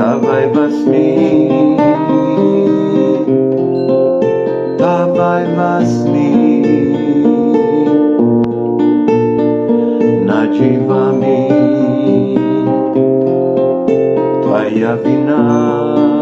Tavaivasmi Tavaivasmi Nadivami Tvaya Vinam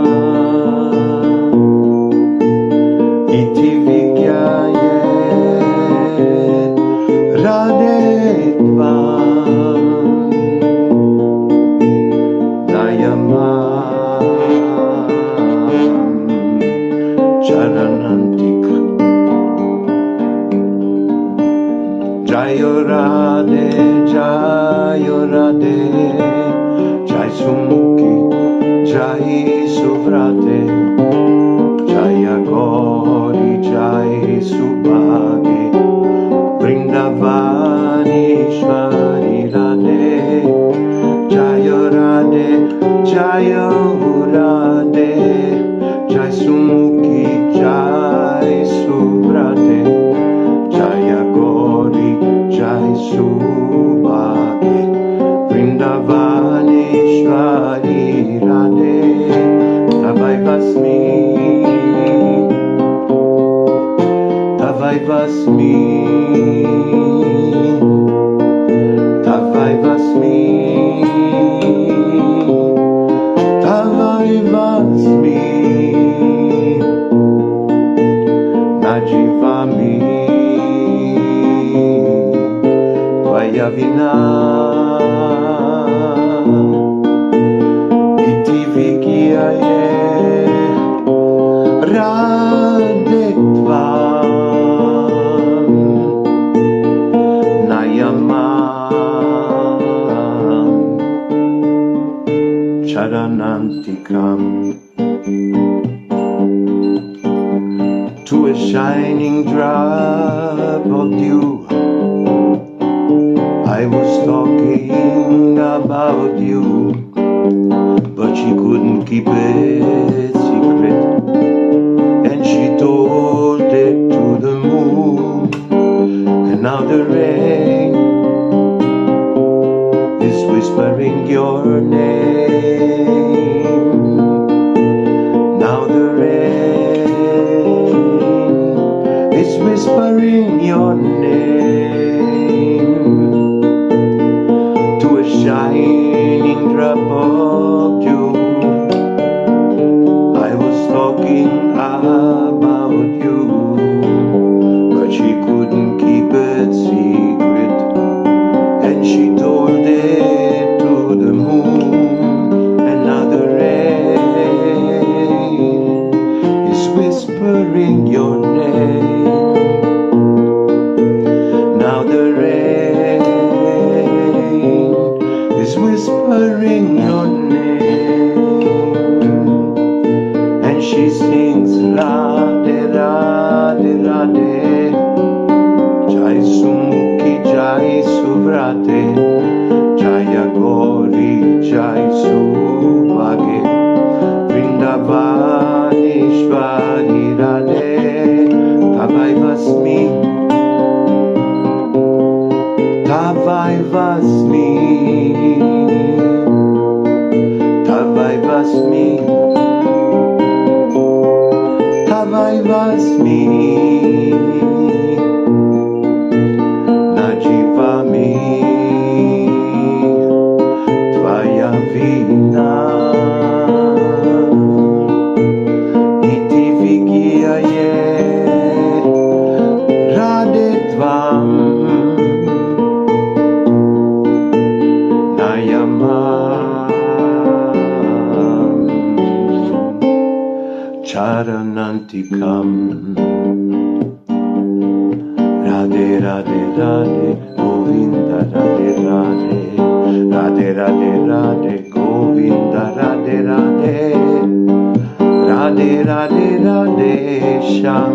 to a shining drop of dew. I was talking about you, but she couldn't keep it. whispering your name to a shining drop of dew. I was talking about you, but she couldn't keep it secret, and she told it to the moon. Another rain is whispering your Charanantikam Radhe Radhe Radhe Govinda Radhe Radhe Radhe Radhe Radhe Govinda Radhe Radhe Radhe Radhe Radhe Shyam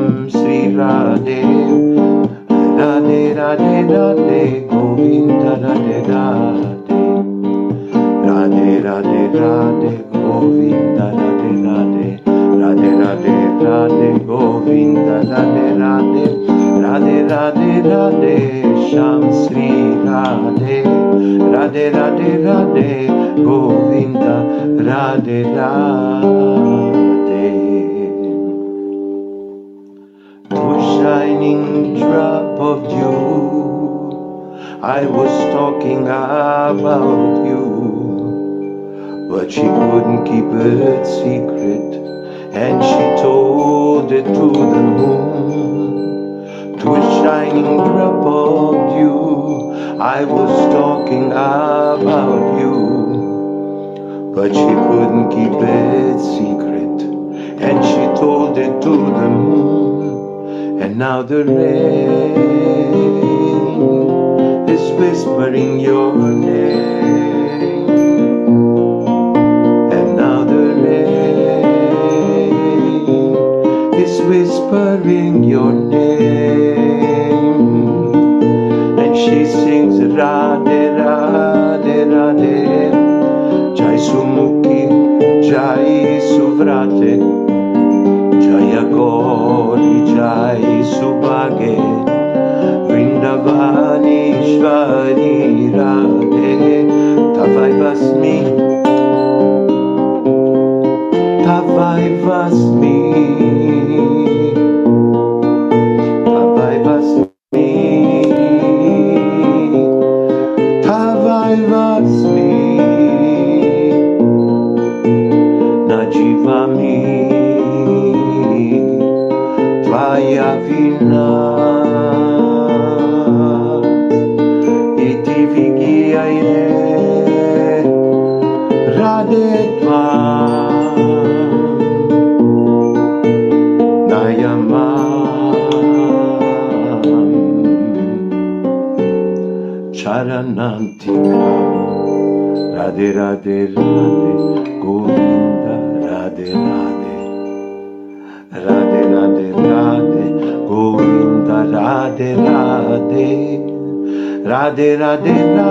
of dew I was talking about you but she couldn't keep it secret and she told it to the moon to a shining drop of dew I was talking about you but she couldn't keep it secret and she told it to the moon and now the rain is whispering your name. And now the rain is whispering your name. And she sings Radhe Radhe Radhe. Jai Sumukhi Jai Suvrate Jai Subhage Vrindavani Shvari Radhe Tavai Vasmi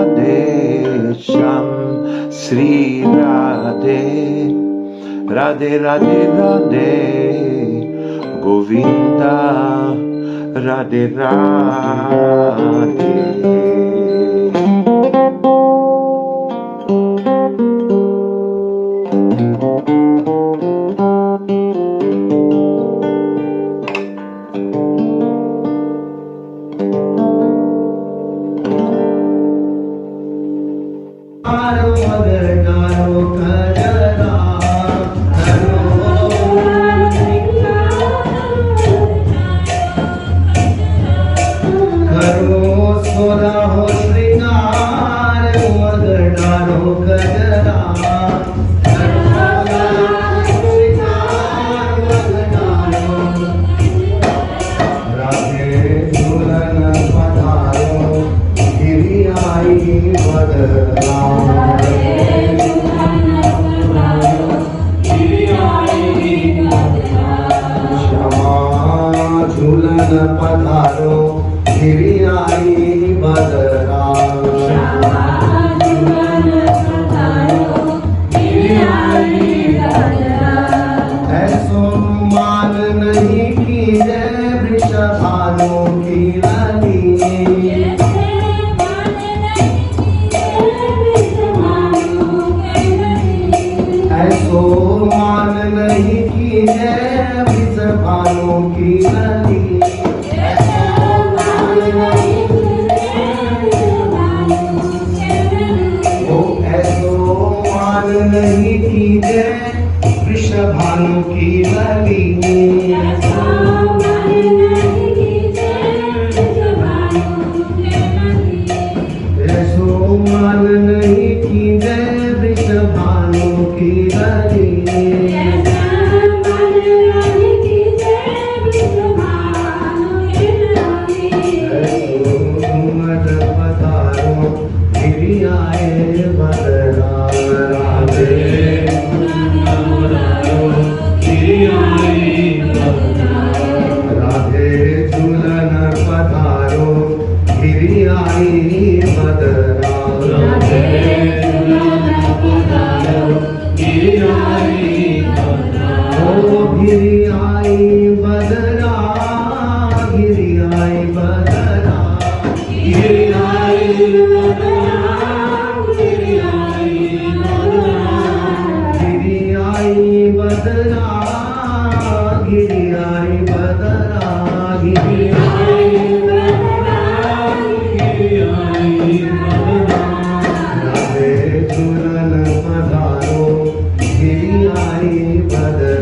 Radhe Shyam Sri Radhe Radhe Radhe Radhe Govinda Radhe Radhe keep. आई बदल